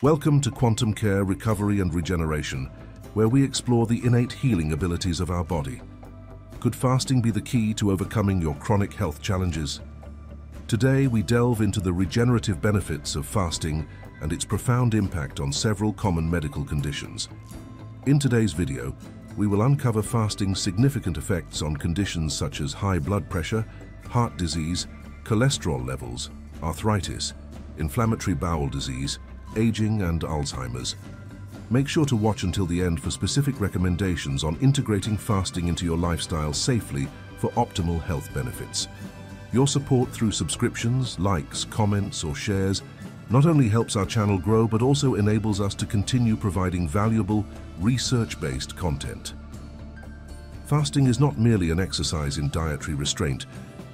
Welcome to Quantum Care Recovery and Regeneration, where we explore the innate healing abilities of our body. Could fasting be the key to overcoming your chronic health challenges? Today, we delve into the regenerative benefits of fasting and its profound impact on several common medical conditions. In today's video, we will uncover fasting's significant effects on conditions such as high blood pressure, heart disease, cholesterol levels, arthritis, inflammatory bowel disease, aging and Alzheimer's. Make sure to watch until the end for specific recommendations on integrating fasting into your lifestyle safely for optimal health benefits. Your support through subscriptions, likes, comments or shares not only helps our channel grow but also enables us to continue providing valuable, research-based content. Fasting is not merely an exercise in dietary restraint,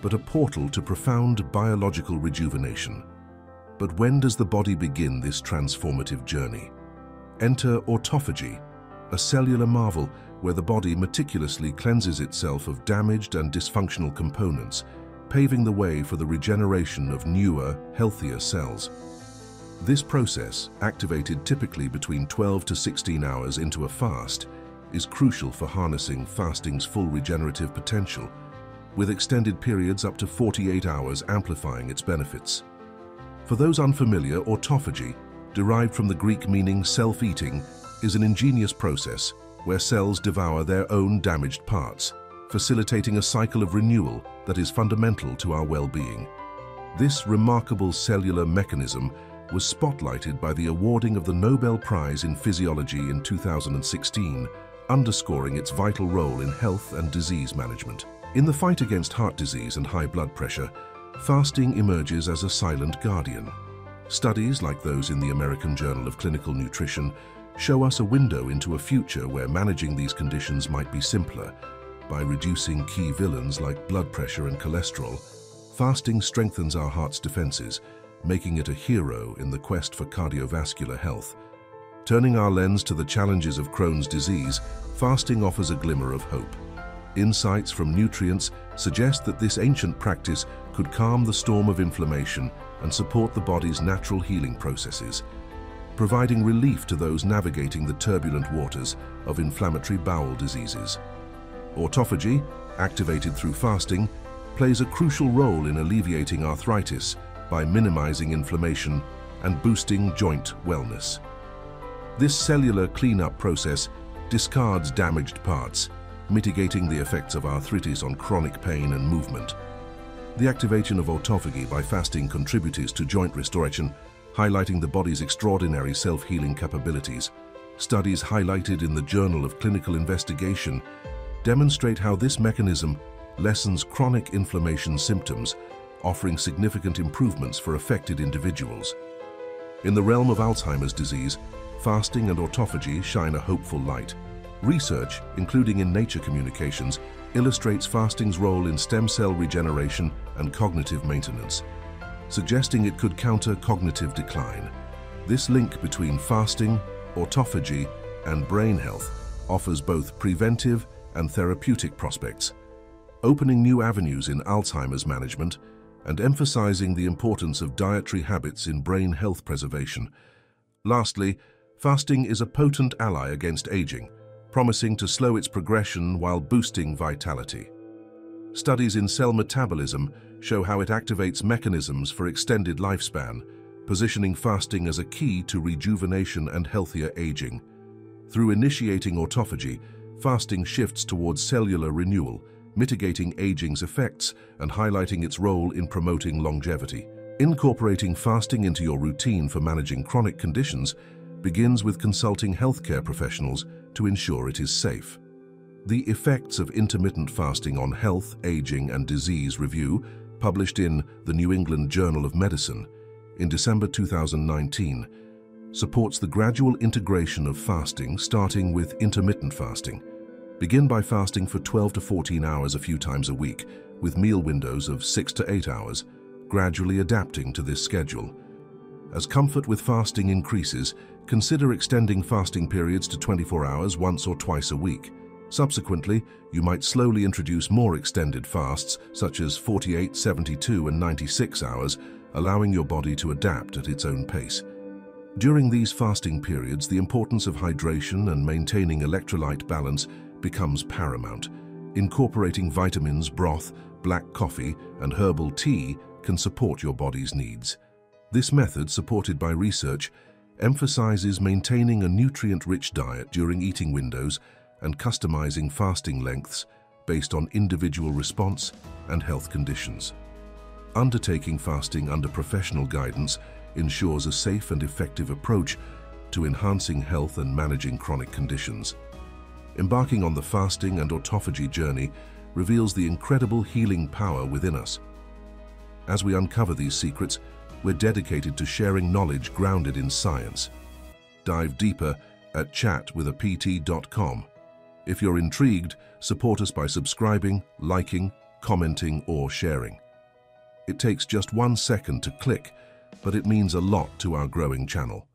but a portal to profound biological rejuvenation. But when does the body begin this transformative journey? Enter autophagy, a cellular marvel where the body meticulously cleanses itself of damaged and dysfunctional components, paving the way for the regeneration of newer, healthier cells. This process, activated typically between 12 to 16 hours into a fast, is crucial for harnessing fasting's full regenerative potential, with extended periods up to 48 hours amplifying its benefits. For those unfamiliar, autophagy, derived from the Greek meaning self-eating, is an ingenious process where cells devour their own damaged parts, facilitating a cycle of renewal that is fundamental to our well-being. This remarkable cellular mechanism was spotlighted by the awarding of the Nobel Prize in Physiology in 2016, underscoring its vital role in health and disease management. In the fight against heart disease and high blood pressure, fasting emerges as a silent guardian. Studies like those in the American Journal of Clinical Nutrition show us a window into a future where managing these conditions might be simpler. By reducing key villains like blood pressure and cholesterol, fasting strengthens our heart's defenses, making it a hero in the quest for cardiovascular health. Turning our lens to the challenges of Crohn's disease, fasting offers a glimmer of hope. Insights from nutrients suggest that this ancient practice could calm the storm of inflammation and support the body's natural healing processes, providing relief to those navigating the turbulent waters of inflammatory bowel diseases. Autophagy, activated through fasting, plays a crucial role in alleviating arthritis by minimizing inflammation and boosting joint wellness. This cellular cleanup process discards damaged parts, mitigating the effects of arthritis on chronic pain and movement. The activation of autophagy by fasting contributes to joint restoration, highlighting the body's extraordinary self-healing capabilities. Studies highlighted in the Journal of Clinical Investigation demonstrate how this mechanism lessens chronic inflammation symptoms offering significant improvements for affected individuals. In the realm of Alzheimer's disease, fasting and autophagy shine a hopeful light. Research, including in Nature Communications, illustrates fasting's role in stem cell regeneration and cognitive maintenance, suggesting it could counter cognitive decline. This link between fasting, autophagy, and brain health offers both preventive and therapeutic prospects, opening new avenues in Alzheimer's management and emphasizing the importance of dietary habits in brain health preservation. Lastly, fasting is a potent ally against aging, promising to slow its progression while boosting vitality. Studies in cell metabolism show how it activates mechanisms for extended lifespan, positioning fasting as a key to rejuvenation and healthier aging. Through initiating autophagy, fasting shifts towards cellular renewal, mitigating aging's effects and highlighting its role in promoting longevity. Incorporating fasting into your routine for managing chronic conditions begins with consulting healthcare professionals to ensure it is safe. The Effects of Intermittent Fasting on Health, Aging and Disease Review, published in the New England Journal of Medicine in December 2019, supports the gradual integration of fasting starting with intermittent fasting, Begin by fasting for 12 to 14 hours a few times a week, with meal windows of 6 to 8 hours, gradually adapting to this schedule. As comfort with fasting increases, consider extending fasting periods to 24 hours once or twice a week. Subsequently, you might slowly introduce more extended fasts, such as 48, 72 and 96 hours, allowing your body to adapt at its own pace. During these fasting periods, the importance of hydration and maintaining electrolyte balance becomes paramount. Incorporating vitamins, broth, black coffee, and herbal tea can support your body's needs. This method, supported by research, emphasizes maintaining a nutrient-rich diet during eating windows and customizing fasting lengths based on individual response and health conditions. Undertaking fasting under professional guidance ensures a safe and effective approach to enhancing health and managing chronic conditions. Embarking on the fasting and autophagy journey reveals the incredible healing power within us. As we uncover these secrets, we're dedicated to sharing knowledge grounded in science. Dive deeper at chatwithapt.com. If you're intrigued, support us by subscribing, liking, commenting or sharing. It takes just one second to click, but it means a lot to our growing channel.